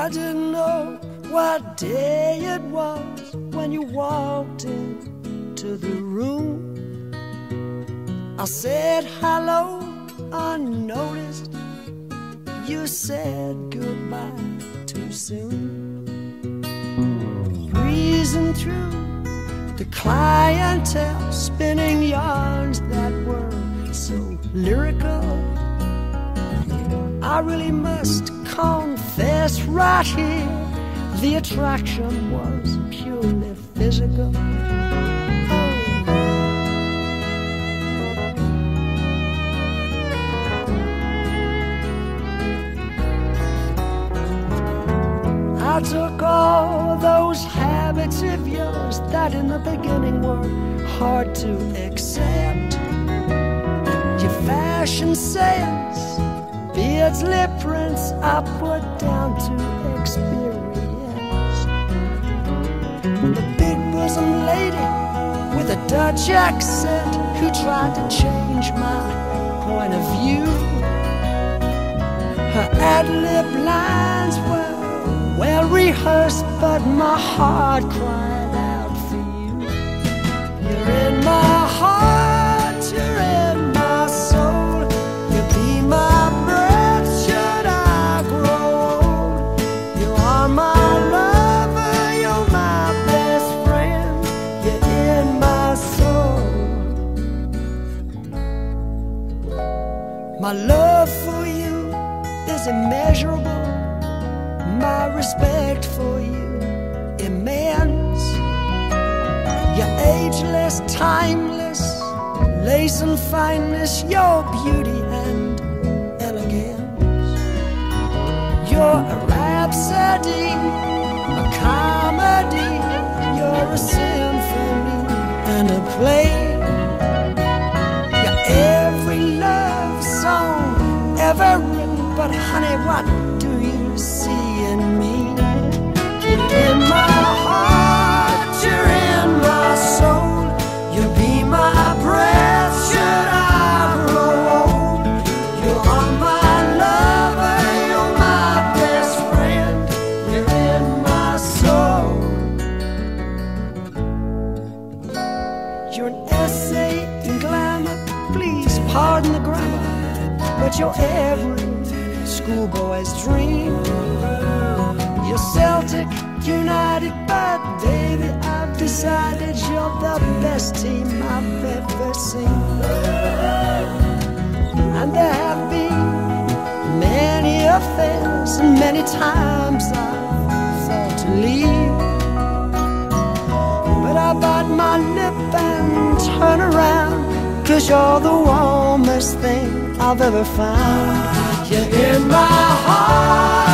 I didn't know what day it was when you walked into the room. I said hello unnoticed. You said goodbye too soon. Breezing through the clientele, spinning yarns that were so lyrical. I really must confess right here the attraction was purely physical. I took all those habits of yours that in the beginning were hard to accept. Your fashion sense, Beardsley prints, I put down to experience. The big bosom lady with a Dutch accent who tried to change my point of view. Her ad lib lines were well rehearsed, but my heart cried out for you. You're in My love for you is immeasurable my respect for you immense. You're ageless, timeless, lace and fineness, your beauty and elegance. You're pardon the grammar, but you're every schoolboy's dream. You're Celtic United, but baby, I've decided you're the best team I've ever seen. And there have been many affairs, and many times I've thought to leave. Cause you're the warmest thing I've ever found. You're in my heart.